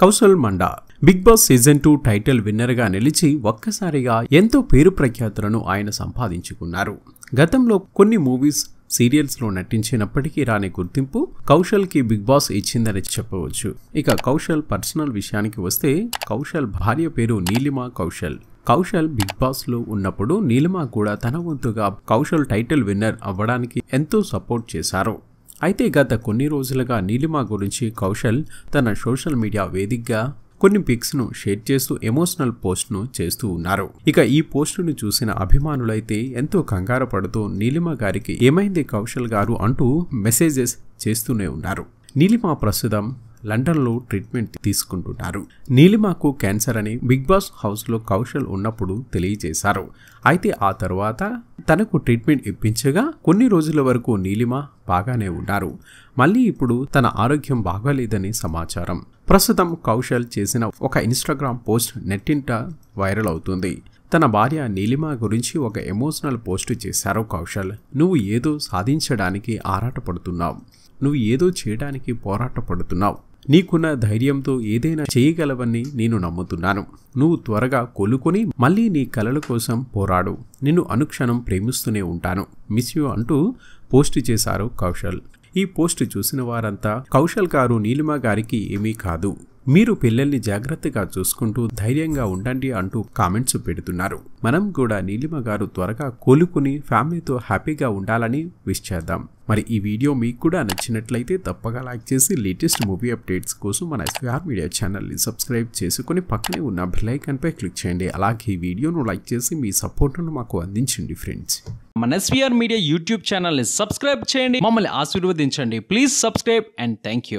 Kaushal Manda. Big boss season two title విన్నర్గా నిలిచి ఒక్కసారిగా ఎంతో పేరు ప్రఖ్యాతులను ఆయన సంపాదించుకున్నారు. గతంలో కొన్ని మూవీస్ సీరియల్స్లో నటించినప్పటికీ రాని గుర్తింపు కౌశల్కి బిగ్ బాస్ ఇచ్చిందని చెప్పవచ్చు. ఇక కౌశల్ పర్సనల్ విషయానికి వస్తే కౌశల్ భార్య పేరు నీలిమా కౌశల్. కౌశల్ బిగ్ బాస్లో ఉన్నప్పుడు నీలిమా కూడా తన వంతుగా కౌశల్ టైటిల్ విన్నర్ అవ్వడానికి ఎంతో సపోర్ట్ చేశారు. అయితే గత కొన్ని రోజులుగా నీలిమా గురించి కౌశల్ తన సోషల్ మీడియా వేదికగా కొన్ని పిక్స్ను షేర్ చేస్తూ ఎమోషనల్ పోస్ట్ను చేస్తూ ఉన్నారు. ఇక ఈ పోస్టును చూసిన అభిమానులైతే ఎంతో కంగారు పడుతూ నీలిమ గారికి ఏమైంది కౌశల్ గారు అంటూ మెసేజెస్ చేస్తూనే ఉన్నారు. నీలిమ ప్రస్తుతం లండన్లో ట్రీట్మెంట్ తీసుకుంటున్నారు. నీలిమాకు క్యాన్సర్ అని బిగ్ బాస్ హౌస్లో కౌశల్ ఉన్నప్పుడు తెలియజేశారు. అయితే ఆ తర్వాత తనకు ట్రీట్మెంట్ ఇప్పించగా కొన్ని రోజుల వరకు నీలిమ బాగానే ఉన్నారు. మళ్ళీ ఇప్పుడు తన ఆరోగ్యం బాగాలేదని సమాచారం. ప్రస్తుతం కౌశల్ చేసిన ఒక ఇన్స్టాగ్రామ్ పోస్ట్ నెట్టింట వైరల్ అవుతుంది. తన భార్య నీలిమ గురించి ఒక ఎమోషనల్ పోస్ట్ చేశారు కౌశల్. నువ్వు ఏదో సాధించడానికి ఆరాటపడుతున్నావు. నువ్వు ఏదో చేయడానికి పోరాటపడుతున్నావు. నీకున్న ధైర్యంతో ఏదైనా చేయగలవని నేను నమ్ముతున్నాను. నువ్వు త్వరగా కొలుకొని మళ్ళీ నీ కలల కోసం పోరాడు. నిన్ను అనుక్షణం ప్రేమిస్తూనే ఉంటాను. మిస్ యూ అంటూ పోస్ట్ చేశారు కౌశల్. ఈ పోస్ట్ చూసిన వారంతా కౌశల్ గారు నీలిమ గారికి ఏమీ కాదు. మీరు పిల్లల్ని జాగ్రత్తగా చూసుకుంటూ ధైర్యంగా ఉండండి అంటూ కామెంట్స్ పెడుతున్నారు. మనం కూడా నీలిమ గారు త్వరగా కోలుకుని ఫ్యామిలీతో హ్యాపీగా ఉండాలని విష్ చేద్దాం. మరి ఈ వీడియో మీకు కూడా నచ్చినట్లయితే తప్పగా లైక్ చేసి లేటెస్ట్ మూవీ అప్డేట్స్ కోసం మన ఎస్వీఆర్ మీడియా ఛానల్ని సబ్స్క్రైబ్ చేసుకుని పక్కనే ఉన్న బెల్లైకన్పై క్లిక్ చేయండి. అలాగే ఈ వీడియోను లైక్ చేసి మీ సపోర్ట్ను మాకు అందించండి ఫ్రెండ్స్ మన ఎస్వీఆర్ మీడియా యూట్యూబ్ ఛానల్ని సబ్స్క్రైబ్ చేయండి. మమ్మల్ని ఆశీర్వదించండి. Please subscribe and thank you